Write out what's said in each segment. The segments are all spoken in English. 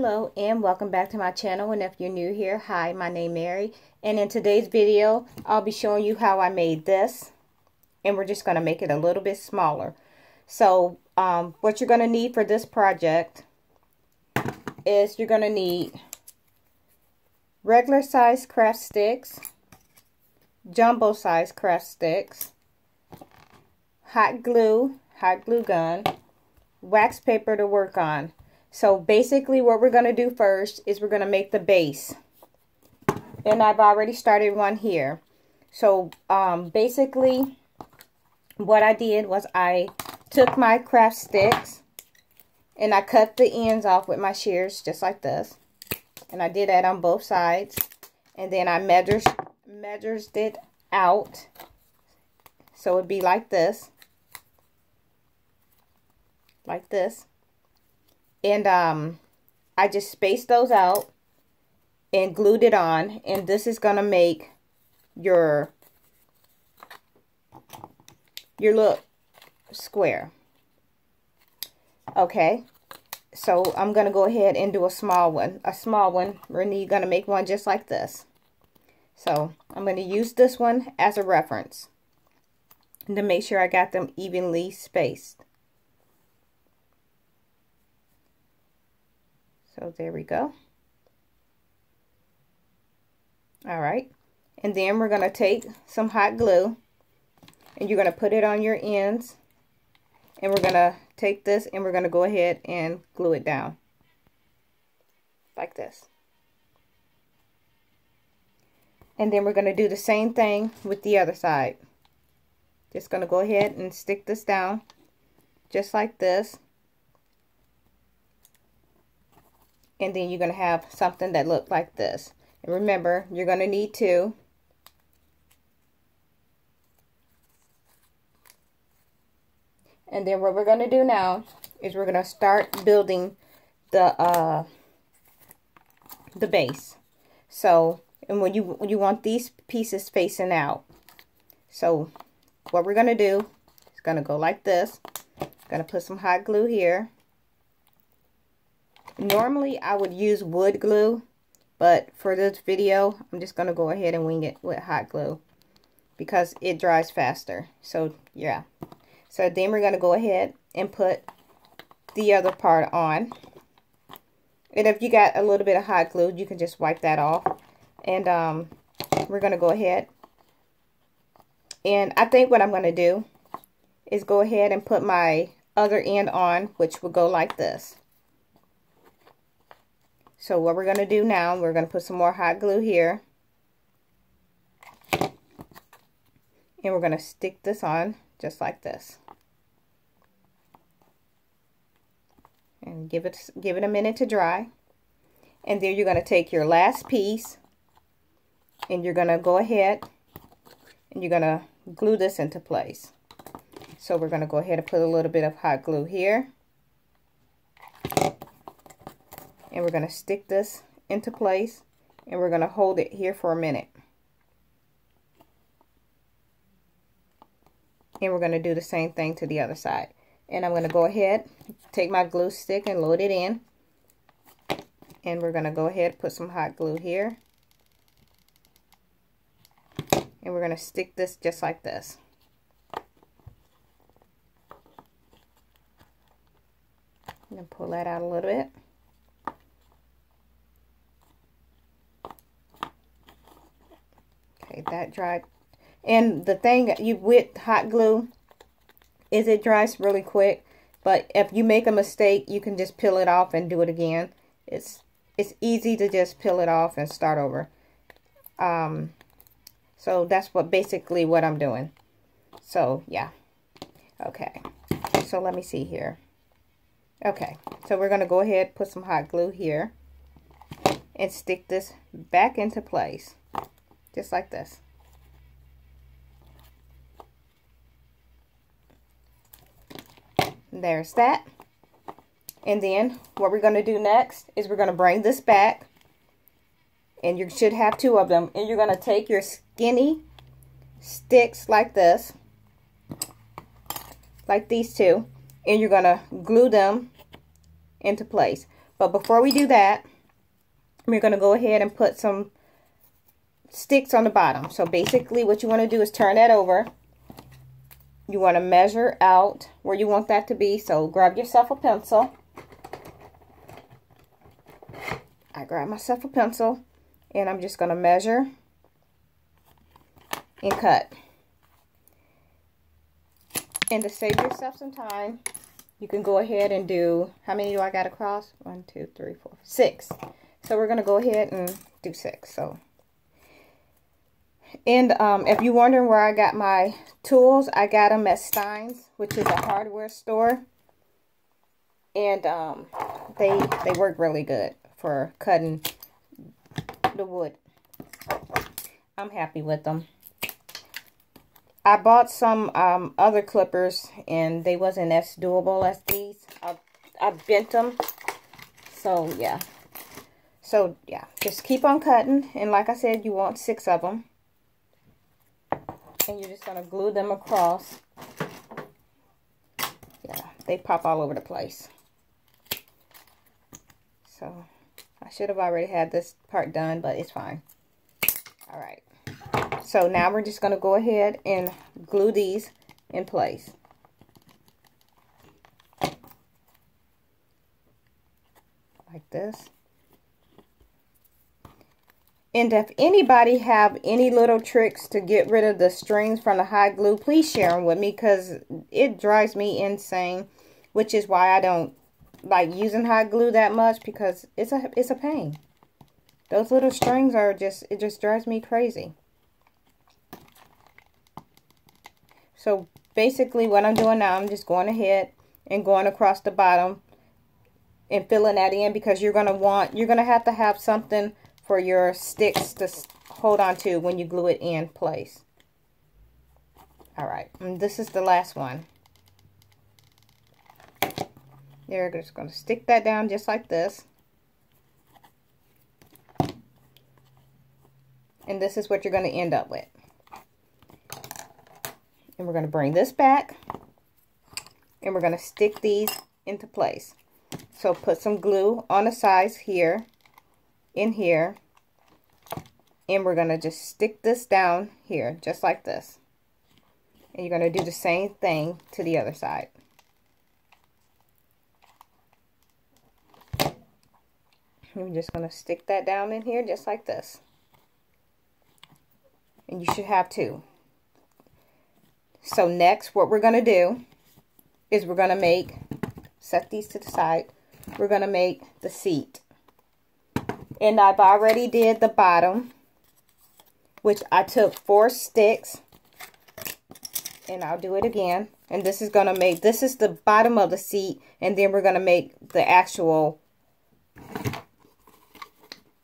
Hello and welcome back to my channel and if you're new here, hi, my name is Mary and in today's video I'll be showing you how I made this and we're just going to make it a little bit smaller. So um, what you're going to need for this project is you're going to need regular size craft sticks, jumbo size craft sticks, hot glue, hot glue gun, wax paper to work on. So basically what we're going to do first is we're going to make the base. And I've already started one here. So um, basically what I did was I took my craft sticks and I cut the ends off with my shears just like this. And I did that on both sides. And then I measured, measured it out. So it'd be like this. Like this. And um, I just spaced those out and glued it on. And this is going to make your, your look square. Okay. So I'm going to go ahead and do a small one. A small one. We're going to make one just like this. So I'm going to use this one as a reference to make sure I got them evenly spaced. So there we go. All right. And then we're going to take some hot glue and you're going to put it on your ends. And we're going to take this and we're going to go ahead and glue it down. Like this. And then we're going to do the same thing with the other side. Just going to go ahead and stick this down just like this. And then you're going to have something that looks like this. And remember, you're going to need two. And then what we're going to do now is we're going to start building the uh, the base. So, and when you you want these pieces facing out. So, what we're going to do is going to go like this. Going to put some hot glue here. Normally, I would use wood glue, but for this video, I'm just going to go ahead and wing it with hot glue because it dries faster. So, yeah. So, then we're going to go ahead and put the other part on. And if you got a little bit of hot glue, you can just wipe that off. And um, we're going to go ahead. And I think what I'm going to do is go ahead and put my other end on, which will go like this. So what we're going to do now, we're going to put some more hot glue here. And we're going to stick this on just like this. And give it, give it a minute to dry. And then you're going to take your last piece and you're going to go ahead and you're going to glue this into place. So we're going to go ahead and put a little bit of hot glue here. And we're going to stick this into place and we're going to hold it here for a minute. And we're going to do the same thing to the other side. And I'm going to go ahead, take my glue stick and load it in. And we're going to go ahead, put some hot glue here. And we're going to stick this just like this. And pull that out a little bit. Okay, that dried. And the thing you with hot glue is it dries really quick. But if you make a mistake, you can just peel it off and do it again. It's it's easy to just peel it off and start over. Um, so that's what basically what I'm doing. So yeah. Okay. So let me see here. Okay. So we're going to go ahead put some hot glue here and stick this back into place just like this. There's that. And then what we're going to do next is we're going to bring this back. And you should have two of them. And you're going to take your skinny sticks like this. Like these two. And you're going to glue them into place. But before we do that, we're going to go ahead and put some sticks on the bottom. So basically what you want to do is turn that over. You want to measure out where you want that to be. So grab yourself a pencil. I grab myself a pencil and I'm just going to measure and cut. And to save yourself some time, you can go ahead and do, how many do I got across? One, two, three, four, six. So we're going to go ahead and do six. So, and um, if you're wondering where I got my tools, I got them at Stein's, which is a hardware store. And um, they, they work really good for cutting the wood. I'm happy with them. I bought some um, other clippers and they wasn't as doable as these. I, I bent them. So, yeah. So, yeah. Just keep on cutting. And like I said, you want six of them. And you're just going to glue them across. Yeah, they pop all over the place. So, I should have already had this part done, but it's fine. All right. So now we're just going to go ahead and glue these in place. Like this. And if anybody have any little tricks to get rid of the strings from the hot glue, please share them with me because it drives me insane, which is why I don't like using hot glue that much because it's a it's a pain. Those little strings are just it just drives me crazy. So basically what I'm doing now, I'm just going ahead and going across the bottom and filling that in because you're going to want, you're going to have to have something for your sticks to hold on to when you glue it in place. All right, and this is the last one. You're just going to stick that down just like this. And this is what you're going to end up with. And we're going to bring this back. And we're going to stick these into place. So put some glue on the sides here, in here. And we're going to just stick this down here, just like this. And you're going to do the same thing to the other side. I'm just going to stick that down in here just like this. And you should have two. So next, what we're going to do is we're going to make, set these to the side, we're going to make the seat. And I've already did the bottom, which I took four sticks, and I'll do it again. And this is going to make, this is the bottom of the seat, and then we're going to make the actual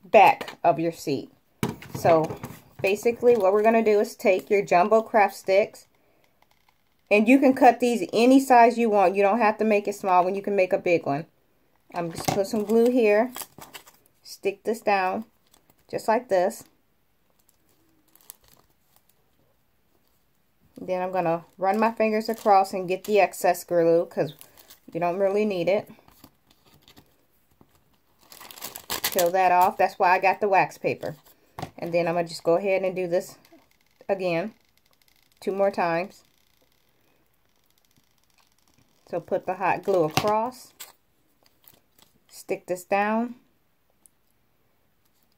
back of your seat. So basically what we're going to do is take your jumbo craft sticks and you can cut these any size you want. You don't have to make it small when you can make a big one. I'm just put some glue here. Stick this down just like this. Then I'm going to run my fingers across and get the excess glue because you don't really need it. Peel that off. That's why I got the wax paper. And then I'm going to just go ahead and do this again. Two more times. So put the hot glue across. Stick this down.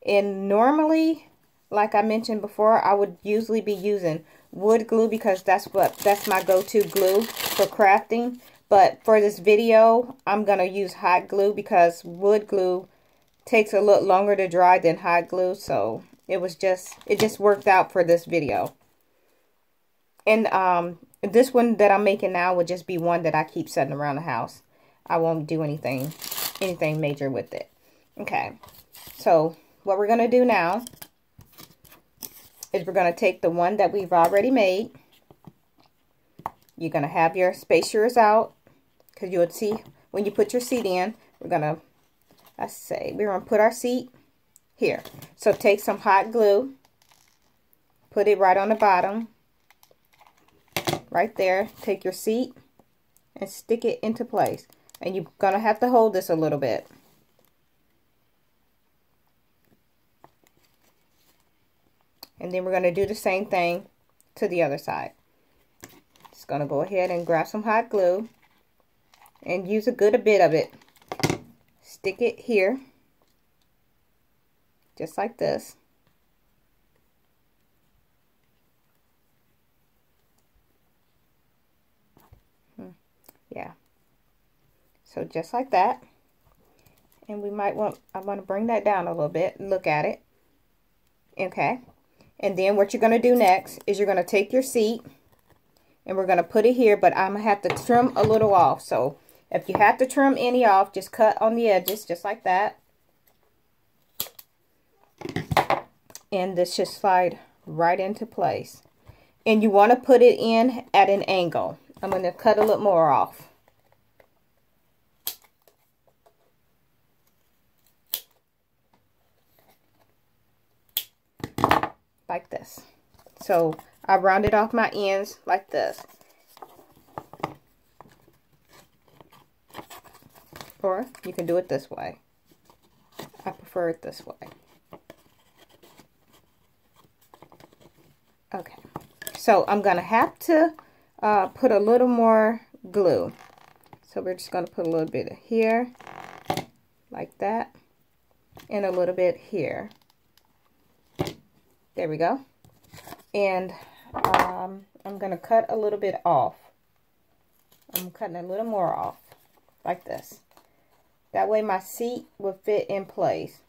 And normally, like I mentioned before, I would usually be using wood glue because that's what that's my go-to glue for crafting. But for this video, I'm going to use hot glue because wood glue takes a lot longer to dry than hot glue. So it was just, it just worked out for this video. And um, this one that I'm making now would just be one that I keep setting around the house. I won't do anything, anything major with it. Okay, so what we're going to do now is we're going to take the one that we've already made. You're going to have your spacers out because you would see when you put your seat in, we're going to, let's say, we're going to put our seat here. So take some hot glue, put it right on the bottom right there. Take your seat and stick it into place. And you're going to have to hold this a little bit. And then we're going to do the same thing to the other side. Just going to go ahead and grab some hot glue and use a good bit of it. Stick it here, just like this. Hmm. Yeah. So just like that. And we might want, I want to bring that down a little bit look at it. Okay. And then what you're going to do next is you're going to take your seat and we're going to put it here, but I'm going to have to trim a little off. So if you have to trim any off, just cut on the edges just like that. And this should slide right into place. And you want to put it in at an angle. I'm going to cut a little more off. Like this. So I rounded off my ends like this. Or you can do it this way. I prefer it this way. Okay, so I'm going to have to uh, put a little more glue. So we're just going to put a little bit here, like that, and a little bit here. There we go. And um, I'm going to cut a little bit off. I'm cutting a little more off, like this. That way my seat will fit in place.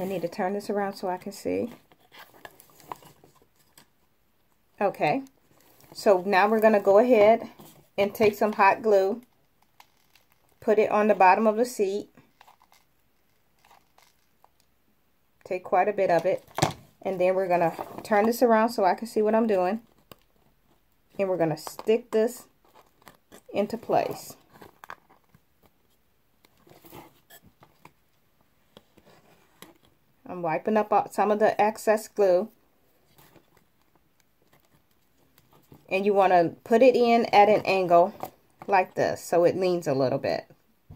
I need to turn this around so I can see. Okay, so now we're going to go ahead and take some hot glue, put it on the bottom of the seat. Take quite a bit of it. And then we're going to turn this around so I can see what I'm doing and we're going to stick this into place. I'm wiping up some of the excess glue. And you want to put it in at an angle like this so it leans a little bit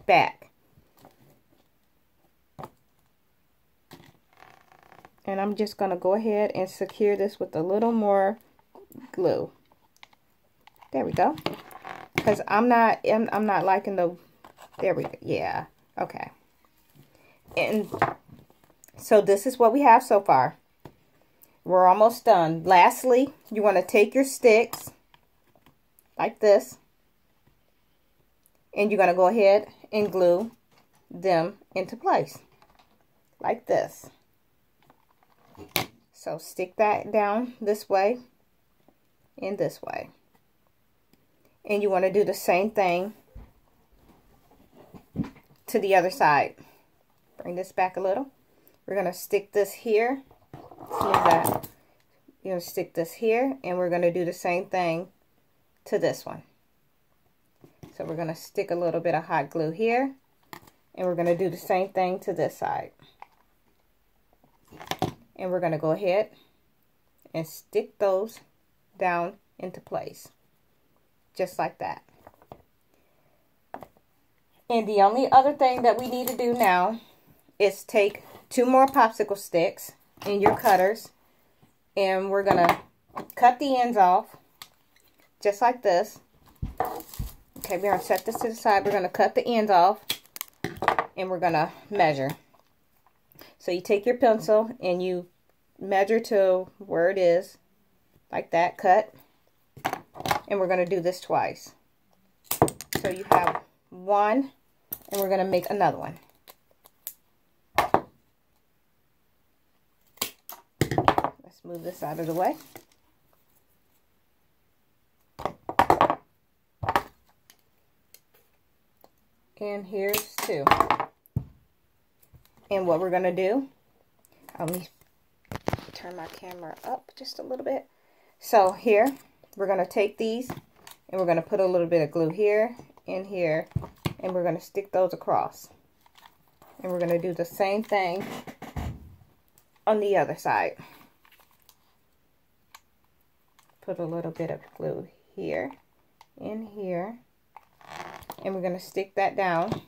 back. And I'm just going to go ahead and secure this with a little more glue. There we go. Because I'm not, I'm, I'm not liking the, there we go. Yeah. Okay. And so this is what we have so far. We're almost done. Lastly, you want to take your sticks like this. And you're going to go ahead and glue them into place. Like this. So stick that down this way and this way and you want to do the same thing to the other side. Bring this back a little. We're going to stick this here. Smooth that. You're going to stick this here and we're going to do the same thing to this one. So we're going to stick a little bit of hot glue here and we're going to do the same thing to this side. And we're going to go ahead and stick those down into place just like that. And the only other thing that we need to do now is take two more popsicle sticks in your cutters and we're going to cut the ends off just like this. Okay, we're to set this to the side. We're going to cut the ends off and we're going to measure. So you take your pencil and you measure to where it is like that, cut and we're going to do this twice. So you have one, and we're going to make another one. Let's move this out of the way. And here's two. And what we're going to do, let me turn my camera up just a little bit. So here, we're going to take these and we're going to put a little bit of glue here and here and we're going to stick those across. And we're going to do the same thing on the other side. Put a little bit of glue here and here. And we're going to stick that down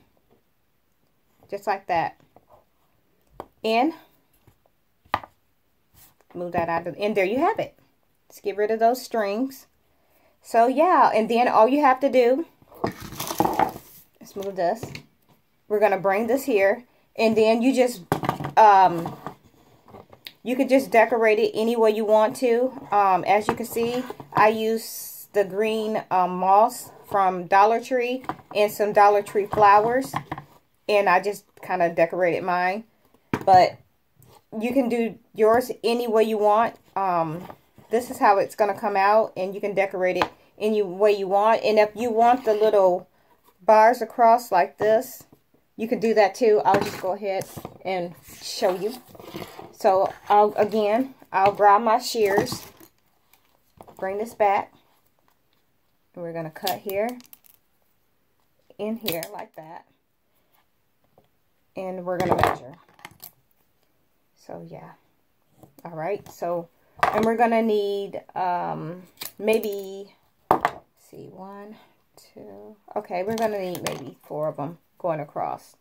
just like that. And move that out of, and there you have it. Let's get rid of those strings. So yeah, and then all you have to do, let's move this. We're going to bring this here, and then you just, um, you could just decorate it any way you want to. Um, as you can see, I use the green um, moss from Dollar Tree and some Dollar Tree flowers. And I just kind of decorated mine. But you can do yours any way you want. Um, this is how it's going to come out. And you can decorate it any way you want. And if you want the little bars across like this, you can do that too. I'll just go ahead and show you. So, I'll, again, I'll grab my shears. Bring this back. And we're going to cut here. In here like that. And we're going to measure. So, yeah. All right. So, and we're going to need um, maybe, see, one, two. Okay, we're going to need maybe four of them going across.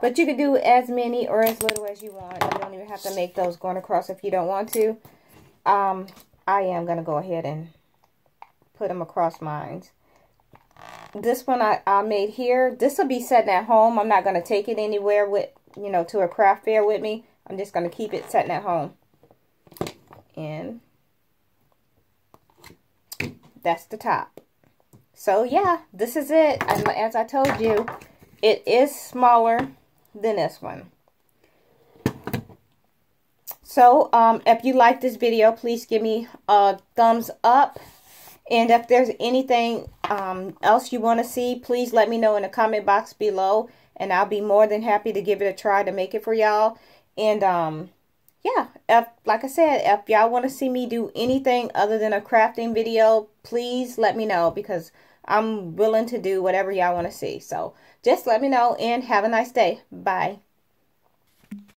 But you can do as many or as little as you want. You don't even have to make those going across if you don't want to. Um, I am going to go ahead and put them across mine. This one I, I made here. This will be setting at home. I'm not going to take it anywhere with, you know, to a craft fair with me. I'm just going to keep it setting at home. And that's the top. So, yeah, this is it. As I told you, it is smaller than this one. So, um, if you like this video, please give me a thumbs up. And if there's anything um, else you want to see, please let me know in the comment box below. And I'll be more than happy to give it a try to make it for y'all. And, um, yeah, if, like I said, if y'all want to see me do anything other than a crafting video, please let me know. Because I'm willing to do whatever y'all want to see. So, just let me know and have a nice day. Bye.